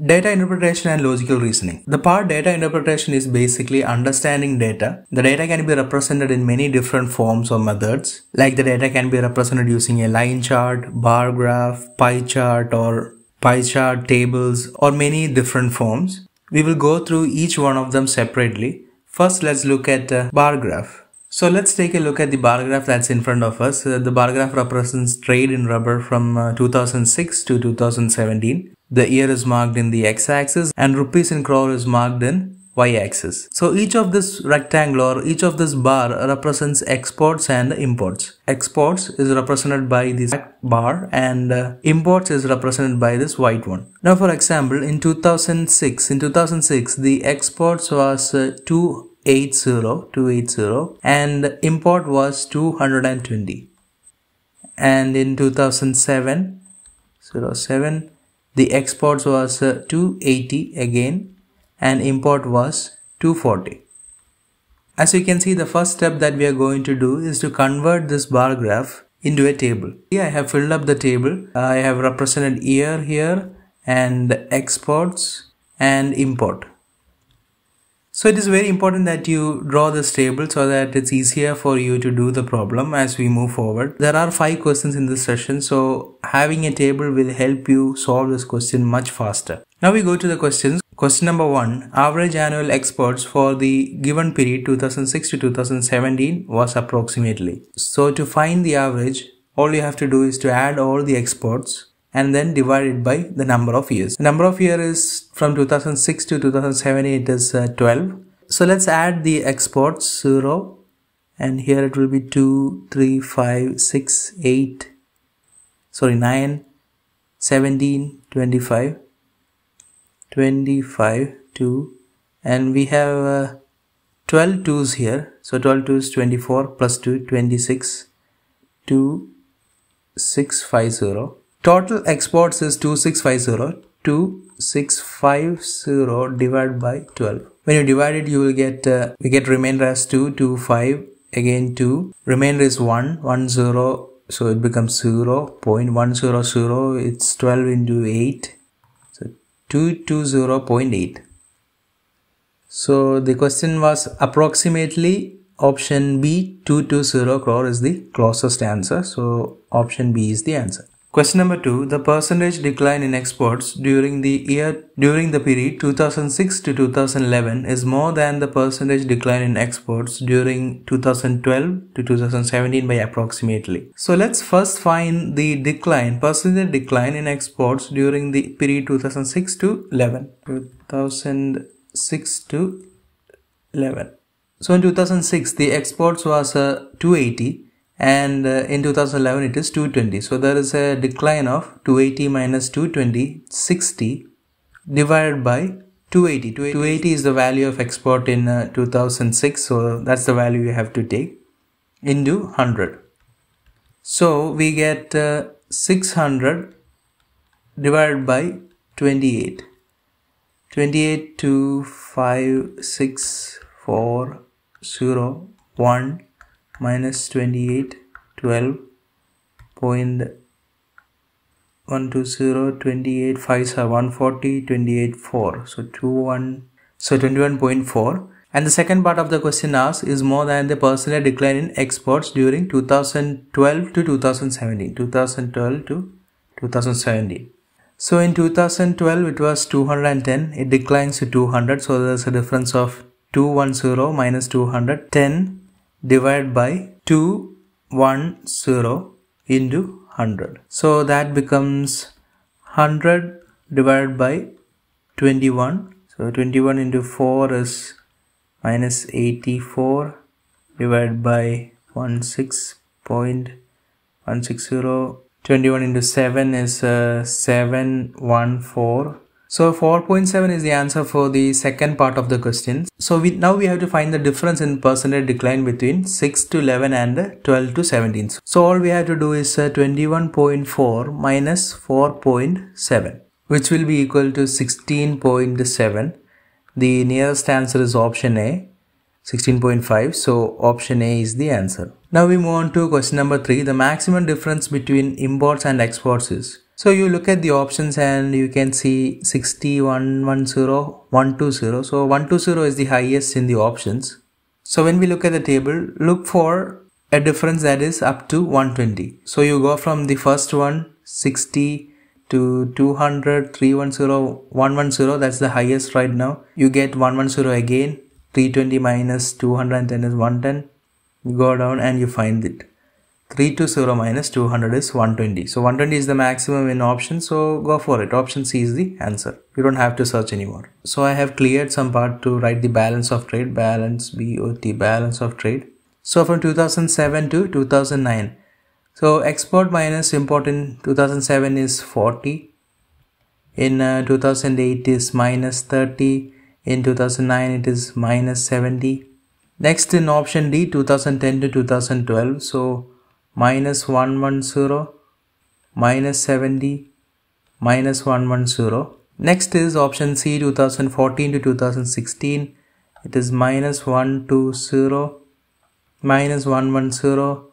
Data interpretation and logical reasoning. The part data interpretation is basically understanding data. The data can be represented in many different forms or methods. Like the data can be represented using a line chart, bar graph, pie chart or pie chart tables or many different forms. We will go through each one of them separately. First let's look at the bar graph. So let's take a look at the bar graph that's in front of us. Uh, the bar graph represents trade in rubber from uh, 2006 to 2017. The year is marked in the x-axis and rupees in crore is marked in y-axis. So each of this rectangle or each of this bar represents exports and imports. Exports is represented by this bar and uh, imports is represented by this white one. Now for example in 2006, in 2006 the exports was uh, 280 280 and import was 220 and in 2007 07 the exports was uh, 280 again and import was 240 as you can see the first step that we are going to do is to convert this bar graph into a table. Here I have filled up the table. I have represented year here and exports and import so it is very important that you draw this table so that it's easier for you to do the problem as we move forward. There are five questions in this session so having a table will help you solve this question much faster. Now we go to the questions. Question number one, average annual exports for the given period 2006 to 2017 was approximately. So to find the average, all you have to do is to add all the exports and then divide it by the number of years. The number of year is from 2006 to 2007 it is uh, 12. So let's add the exports 0 and here it will be 2, 3, 5, 6, 8, sorry 9, 17, 25, 25, 2 and we have uh, 12 twos here. So 12 twos 24 plus 2 26 2 6 5 0 Total exports is 2650. 2650 divided by 12. When you divide it, you will get, uh, we get remainder as 2, 2, 5, again 2. Remainder is 1, 1, 0. So it becomes 0, 0.100. It's 12 into 8. So 220.8. So the question was approximately option B 220 crore is the closest answer. So option B is the answer. Question number 2. The percentage decline in exports during the year during the period 2006 to 2011 is more than the percentage decline in exports during 2012 to 2017 by approximately. So let's first find the decline, percentage decline in exports during the period 2006 to 11. 2006 to 11. So in 2006 the exports was uh, 280 and uh, in 2011 it is 220 so there is a decline of 280 minus 220 60 divided by 280 280 is the value of export in uh, 2006 so that's the value you have to take into 100 so we get uh, 600 divided by 28 28 2 5 6 4 0 1 minus 28 12 point 120 28 5 140 28 4 so 21 so 21.4 and the second part of the question asks is more than the percentage decline in exports during 2012 to 2017 2012 to 2017 so in 2012 it was 210 it declines to 200 so there's a difference of 210 minus 210 divided by 210 into 100. So that becomes 100 divided by 21. So 21 into 4 is minus 84 divided by 16.160. 21 into 7 is uh, 714 so 4.7 is the answer for the second part of the question. So we now we have to find the difference in percentage decline between 6 to 11 and 12 to 17. So all we have to do is uh, 21.4 minus 4.7 which will be equal to 16.7. The nearest answer is option A 16.5 so option A is the answer. Now we move on to question number 3. The maximum difference between imports and exports is So you look at the options and you can see 60, 110, 120. So 120 is the highest in the options. So when we look at the table, look for a difference that is up to 120. So you go from the first one 60 to 200, 310, 110 that's the highest right now. You get 110 again 320 minus 210 is 110 you go down and you find it 320 minus 200 is 120 so 120 is the maximum in option. So go for it. Option c is the answer. You don't have to search anymore. So i have cleared some part to write the balance of trade. Balance bot balance of trade. So from 2007 to 2009 so export minus import in 2007 is 40 in uh, 2008 is minus 30 in 2009 it is minus 70 next in option d 2010 to 2012 so minus 110 minus 70 minus 110 next is option c 2014 to 2016 it is minus 120 minus 110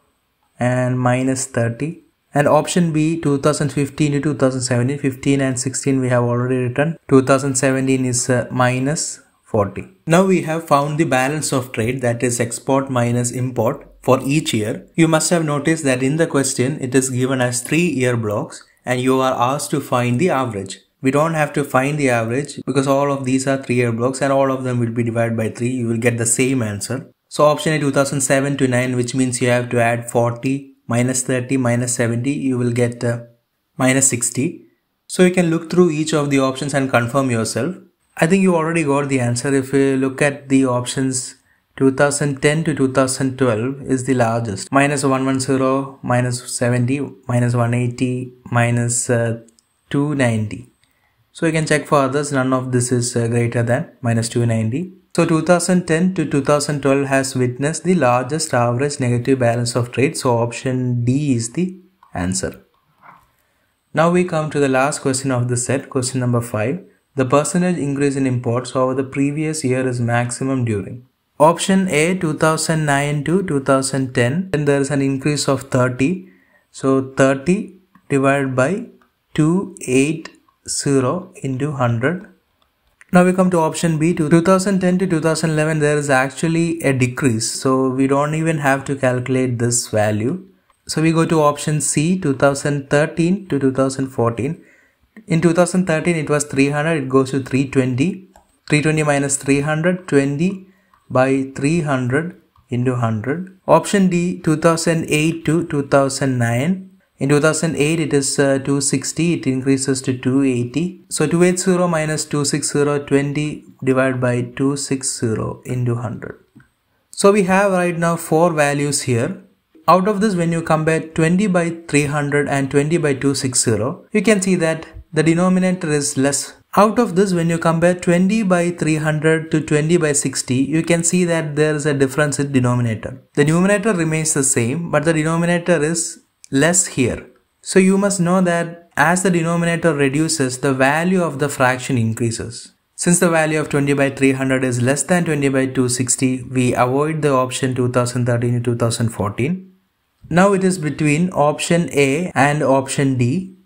and minus 30 and option B 2015 to 2017 15 and 16 we have already written. 2017 is uh, minus 40 now we have found the balance of trade that is export minus import for each year you must have noticed that in the question it is given as three year blocks and you are asked to find the average. We don't have to find the average because all of these are three year blocks and all of them will be divided by 3 you will get the same answer. So option A 2007 to 9 which means you have to add 40 minus 30 minus 70 you will get uh, minus 60 so you can look through each of the options and confirm yourself. I think you already got the answer. If you look at the options 2010 to 2012 is the largest minus 110 minus 70 minus 180 minus, uh, 290 so you can check for others none of this is uh, greater than minus 290 so 2010 to 2012 has witnessed the largest average negative balance of trade. So option D is the answer. Now we come to the last question of the set, question number 5. The percentage increase in imports over the previous year is maximum during. Option A 2009 to 2010 and there is an increase of 30. So 30 divided by 280 into 100 now we come to option B to 2010 to 2011 there is actually a decrease so we don't even have to calculate this value. So we go to option C 2013 to 2014. In 2013 it was 300 it goes to 320. 320 minus 300 20 by 300 into 100. Option D 2008 to 2009 in 2008 it is uh, 260 it increases to 280. So 280 minus 260 20 divided by 260 into 100. So we have right now four values here. Out of this when you compare 20 by 300 and 20 by 260 you can see that the denominator is less. Out of this when you compare 20 by 300 to 20 by 60 you can see that there is a difference in denominator. The numerator remains the same but the denominator is less here. So you must know that as the denominator reduces, the value of the fraction increases. Since the value of 20 by 300 is less than 20 by 260, we avoid the option 2013 to 2014. Now it is between option A and option D.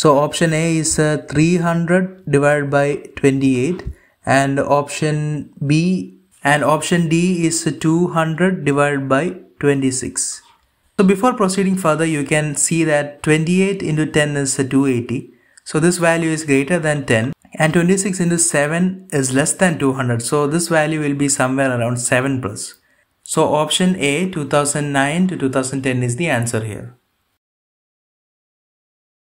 So option A is uh, 300 divided by 28 and option B and option D is 200 divided by 26. So before proceeding further, you can see that 28 into 10 is 280. So this value is greater than 10 and 26 into 7 is less than 200. So this value will be somewhere around 7 plus. So option A 2009 to 2010 is the answer here.